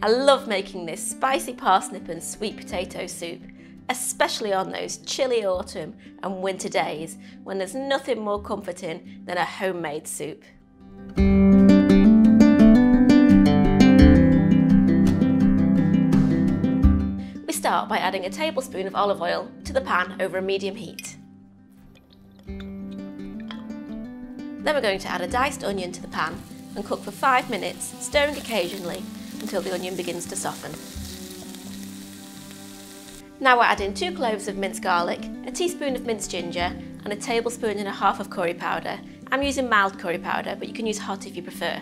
I love making this spicy parsnip and sweet potato soup, especially on those chilly autumn and winter days when there's nothing more comforting than a homemade soup. We start by adding a tablespoon of olive oil to the pan over a medium heat. Then we're going to add a diced onion to the pan and cook for five minutes, stirring occasionally until the onion begins to soften. Now we're adding two cloves of minced garlic, a teaspoon of minced ginger and a tablespoon and a half of curry powder. I'm using mild curry powder, but you can use hot if you prefer.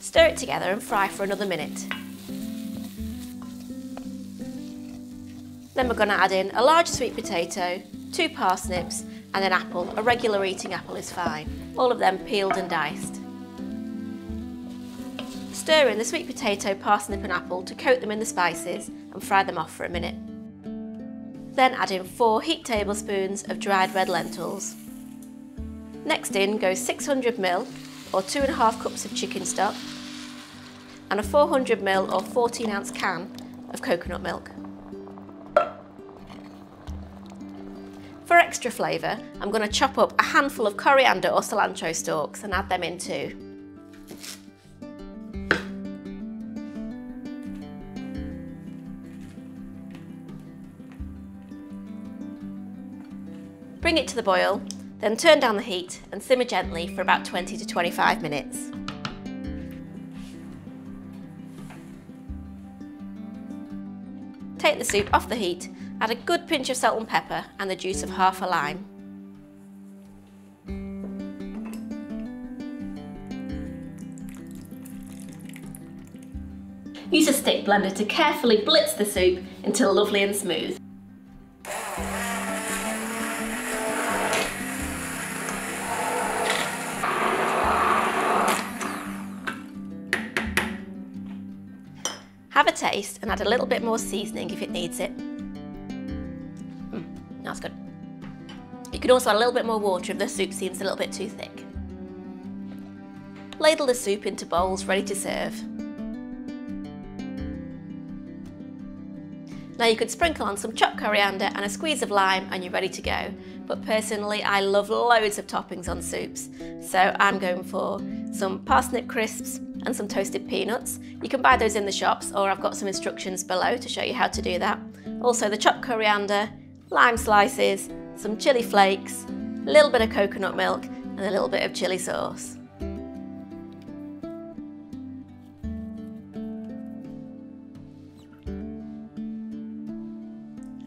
Stir it together and fry for another minute. Then we're going to add in a large sweet potato, two parsnips and an apple. A regular eating apple is fine. All of them peeled and diced. Stir in the sweet potato, parsnip and apple to coat them in the spices and fry them off for a minute. Then add in 4 heaped tablespoons of dried red lentils. Next in goes 600ml or 2.5 cups of chicken stock and a 400ml or 14 ounce can of coconut milk. For extra flavour, I'm going to chop up a handful of coriander or cilantro stalks and add them in too. Bring it to the boil, then turn down the heat and simmer gently for about 20 to 25 minutes. Take the soup off the heat, add a good pinch of salt and pepper and the juice of half a lime. Use a stick blender to carefully blitz the soup until lovely and smooth. Have a taste and add a little bit more seasoning if it needs it. Mm, that's good. You can also add a little bit more water if the soup seems a little bit too thick. Ladle the soup into bowls ready to serve. Now you could sprinkle on some chopped coriander and a squeeze of lime and you're ready to go. But personally, I love loads of toppings on soups. So I'm going for some parsnip crisps and some toasted peanuts. You can buy those in the shops or I've got some instructions below to show you how to do that. Also the chopped coriander, lime slices, some chilli flakes, a little bit of coconut milk and a little bit of chilli sauce.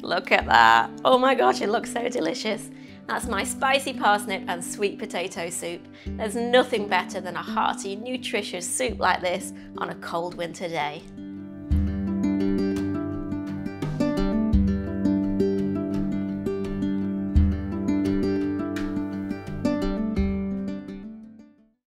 Look at that. Oh my gosh, it looks so delicious. That's my spicy parsnip and sweet potato soup. There's nothing better than a hearty, nutritious soup like this on a cold winter day.